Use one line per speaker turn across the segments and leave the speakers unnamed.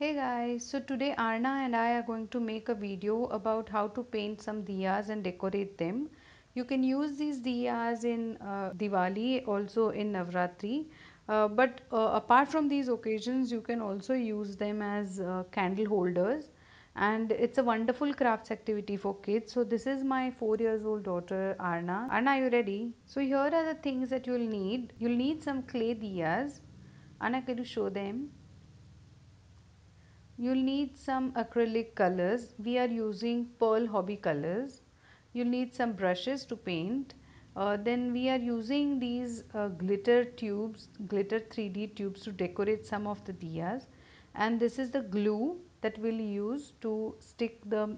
Hey guys, so today Arna and I are going to make a video about how to paint some diyas and decorate them. You can use these diyas in uh, Diwali, also in Navratri. Uh, but uh, apart from these occasions, you can also use them as uh, candle holders. And it's a wonderful crafts activity for kids. So this is my four years old daughter Arna. Arna, are you ready? So here are the things that you'll need. You'll need some clay diyas. Arna, can you show them? You'll need some acrylic colors. We are using Pearl Hobby colors. You'll need some brushes to paint. Uh, then we are using these uh, glitter tubes, glitter 3D tubes to decorate some of the diyas. And this is the glue that we'll use to stick the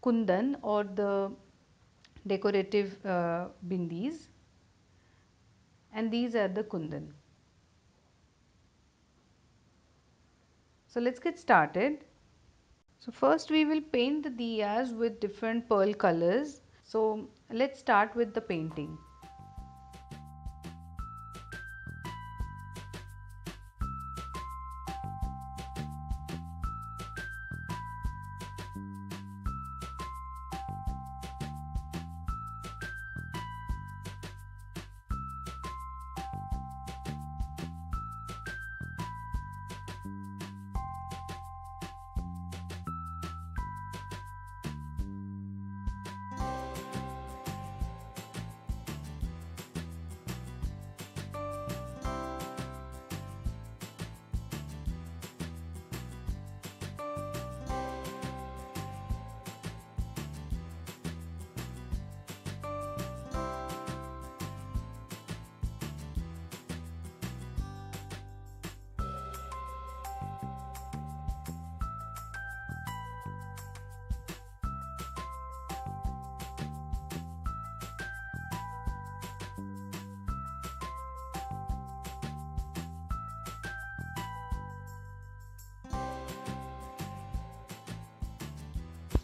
kundan or the decorative uh, bindis. And these are the kundan. So let's get started. So first we will paint the diyas with different pearl colors. So let's start with the painting.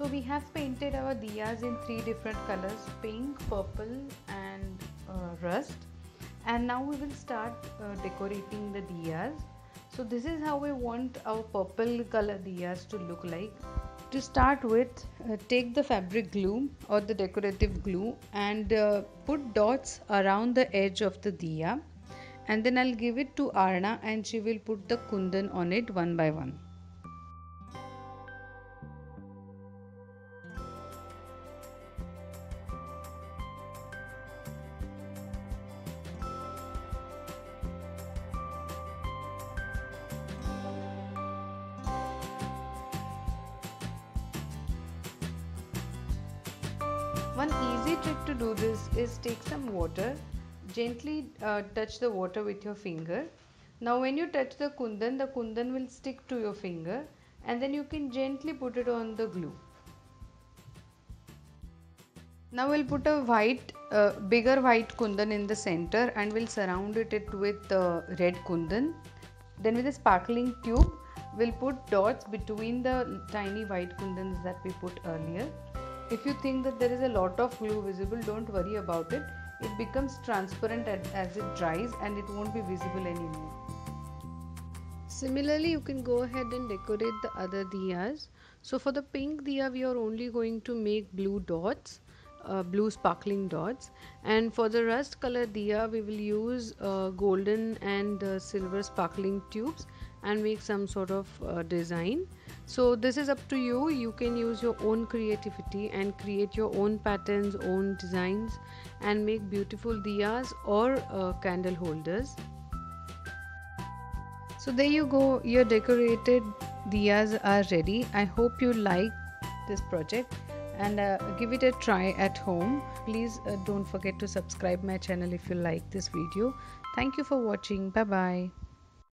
So we have painted our diyas in three different colors pink, purple and uh, rust and now we will start uh, decorating the diyas. So this is how we want our purple color diyas to look like. To start with uh, take the fabric glue or the decorative glue and uh, put dots around the edge of the diya and then I'll give it to Arna and she will put the kundan on it one by one. One easy trick to do this is take some water, gently uh, touch the water with your finger. Now when you touch the kundan, the kundan will stick to your finger and then you can gently put it on the glue. Now we'll put a white, uh, bigger white kundan in the center and we'll surround it with uh, red kundan. Then with a sparkling tube, we'll put dots between the tiny white kundans that we put earlier. If you think that there is a lot of glue visible, don't worry about it. It becomes transparent as it dries and it won't be visible anymore. Similarly, you can go ahead and decorate the other diyas. So for the pink diya, we are only going to make blue dots. Uh, blue sparkling dots and for the rust color diya we will use uh, golden and uh, silver sparkling tubes and make some sort of uh, design. So this is up to you. You can use your own creativity and create your own patterns own designs and make beautiful diyas or uh, candle holders. So there you go. Your decorated diyas are ready. I hope you like this project. And uh, give it a try at home. Please uh, don't forget to subscribe my channel if you like this video. Thank you for watching. Bye bye